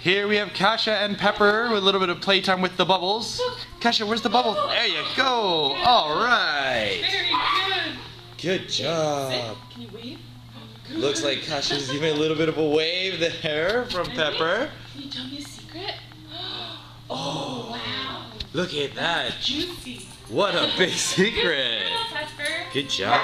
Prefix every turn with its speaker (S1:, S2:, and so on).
S1: Here we have Kasha and Pepper with a little bit of playtime with the bubbles. Kasha, where's the bubble? There you go. All right.
S2: Very good.
S1: Good job.
S2: Can you wave?
S1: Looks like Kasha's giving a little bit of a wave there from Pepper.
S2: Can you tell me a secret?
S1: Oh,
S2: Wow.
S1: look at that.
S2: Juicy.
S1: What a big secret. Good job.